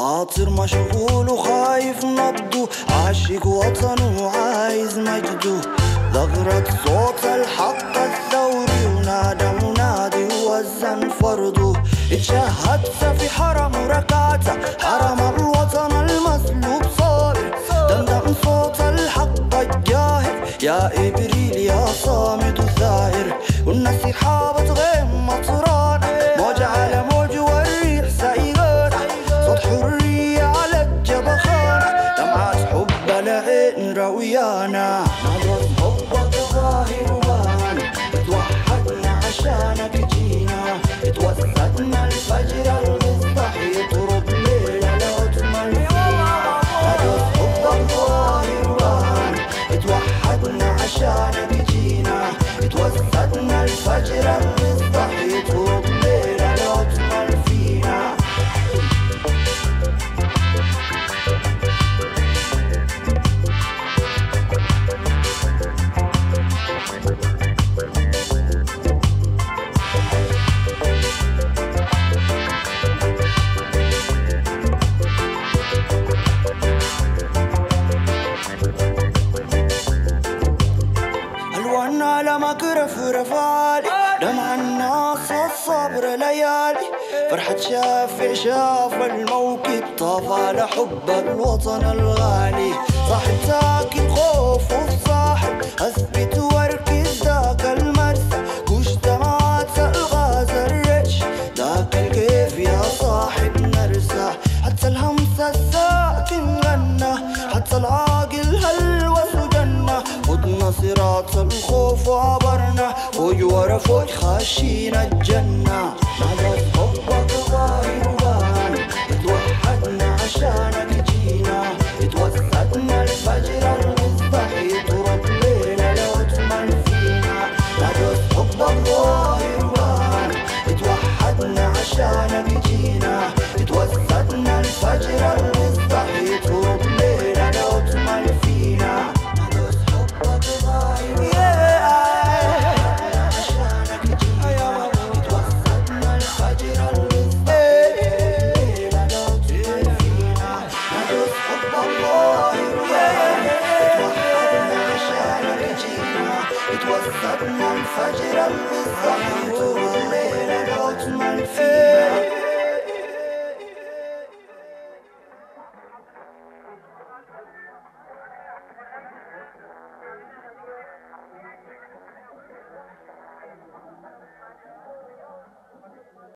خاطر مشغول وخايف نبضه عاشق وطنه وعايز مجده ضغرت صوت الحق الثوري ونادى منادي ووزن فرضه اتشهدت في حرم ركعته حرم الوطن المسلوب صابر دمدم صوت الحق الجاهر يا إبريل يا صامد الثائر والناس حابت نظرة حبك ظاهر توحدنا عشانك جينا الفجر المصباح. يطرب ليلة حبك ظاهر وبان اتوحدنا عشانك جينا الفجر مقرف رفالي دمع الناس والصبر ليالي. فرحة شافع شاف الموكب طاف على حب الوطن الغالي. صاحب ساكن خوف وصاحب أثبت واركز ذاك المرسى كوش دمعات الغاز الرش ذاك الكيف يا صاحب نرسى حتى الهمسة الساكن غنى حتى خدنا صراط الخوف وعبرنا. فوج ورا فوج خاشينا الجنة. نظرة حبك ظاهر وبان اتوحدنا عشانك جينا اتوسدنا الفجر المصباح. يطرب ليلة لو تمل فينا. نظرة حبك ظاهر وبان اتوحدنا عشانك جينا It was that man, Fajr al-Mithah, who will lay about my fear.